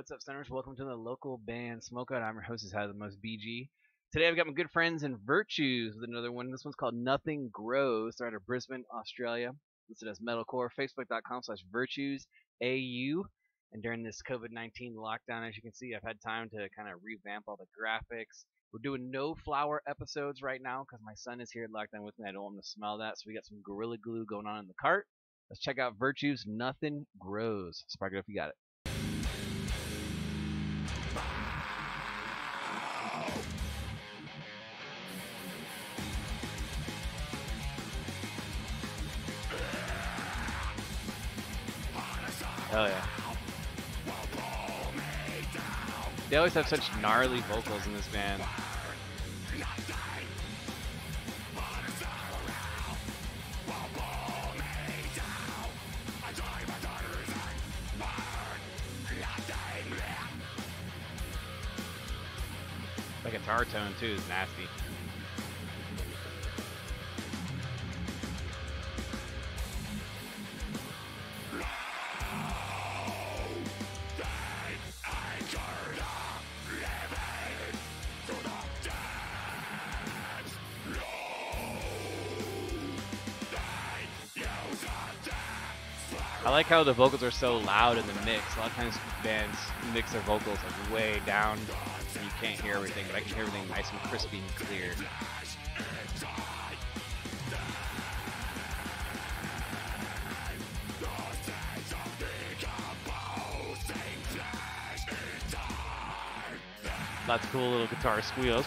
what's up, Centers? Welcome to the local band Smokeout. I'm your host, is how the most BG. Today I've got my good friends in Virtues with another one. This one's called Nothing Grows. They're out of Brisbane, Australia. Listed as metalcore. Facebook.com slash Virtues AU. And during this COVID 19 lockdown, as you can see, I've had time to kind of revamp all the graphics. We're doing no flower episodes right now because my son is here at lockdown with me. I don't want him to smell that. So we got some Gorilla Glue going on in the cart. Let's check out Virtues Nothing Grows. Spark it up you got it. Hell yeah. They always have such gnarly vocals in this band. The guitar tone too is nasty. I like how the vocals are so loud in the mix. A lot of times bands mix their vocals like way down and you can't hear everything, but I can hear everything nice and crispy and clear. Lots of cool little guitar squeals.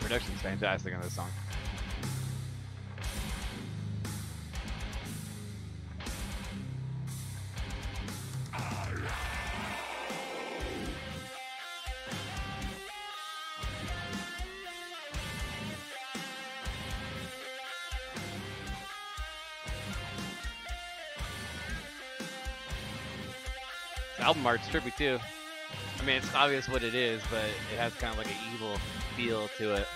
production's fantastic on this song. Album art's trippy too. I mean, it's obvious what it is, but it has kind of like an evil feel to it.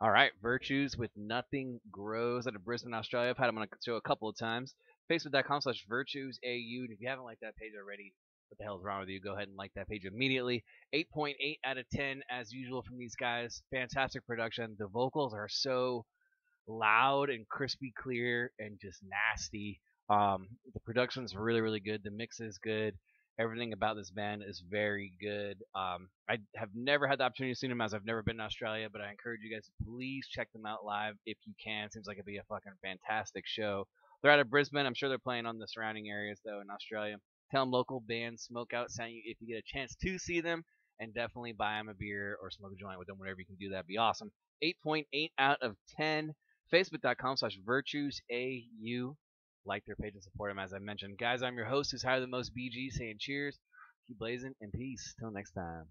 All right, Virtues with Nothing Grows out of Brisbane, Australia. I've had them on a show a couple of times. Facebook.com slash Virtues AU. And if you haven't liked that page already, what the hell is wrong with you? Go ahead and like that page immediately. 8.8 out of 10 as usual from these guys. Fantastic production. The vocals are so loud and crispy clear and just nasty. Um, the production's really, really good. The mix is good. Everything about this band is very good. Um, I have never had the opportunity to see them as I've never been to Australia, but I encourage you guys to please check them out live if you can. Seems like it'd be a fucking fantastic show. They're out of Brisbane. I'm sure they're playing on the surrounding areas though in Australia. Tell them local bands Smokeout sent you if you get a chance to see them, and definitely buy them a beer or smoke a joint with them. Whatever you can do, that'd be awesome. 8.8 out of 10. Facebook.com slash virtuesau. Like their page and support them as I mentioned. Guys, I'm your host who's higher than most BG saying cheers, keep blazing, and peace. Till next time.